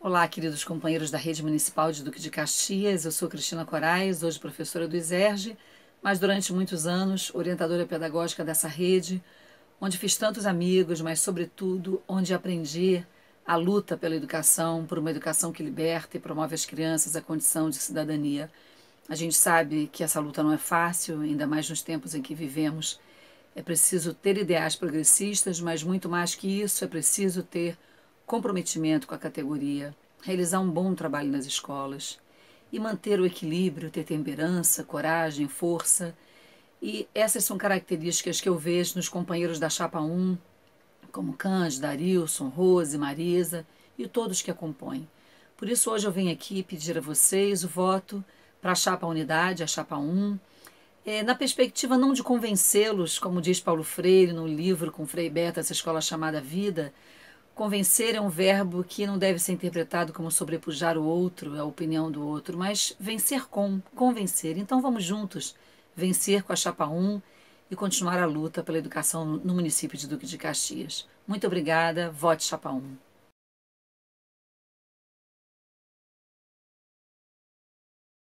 Olá, queridos companheiros da Rede Municipal de Duque de Caxias. Eu sou Cristina Corais, hoje professora do ISERG, mas durante muitos anos orientadora pedagógica dessa rede, onde fiz tantos amigos, mas sobretudo onde aprendi a luta pela educação, por uma educação que liberta e promove às crianças a condição de cidadania. A gente sabe que essa luta não é fácil, ainda mais nos tempos em que vivemos. É preciso ter ideais progressistas, mas muito mais que isso, é preciso ter comprometimento com a categoria, realizar um bom trabalho nas escolas e manter o equilíbrio, ter temperança, coragem, força. E essas são características que eu vejo nos companheiros da Chapa 1, como Cândido, Darilson, Rose, Marisa e todos que a compõem. Por isso, hoje eu venho aqui pedir a vocês o voto para a Chapa Unidade, a Chapa 1, é, na perspectiva não de convencê-los, como diz Paulo Freire no livro com Frei Beta, essa escola chamada Vida, Convencer é um verbo que não deve ser interpretado como sobrepujar o outro, a opinião do outro, mas vencer com, convencer. Então vamos juntos vencer com a Chapa 1 e continuar a luta pela educação no município de Duque de Caxias. Muito obrigada, vote Chapa 1.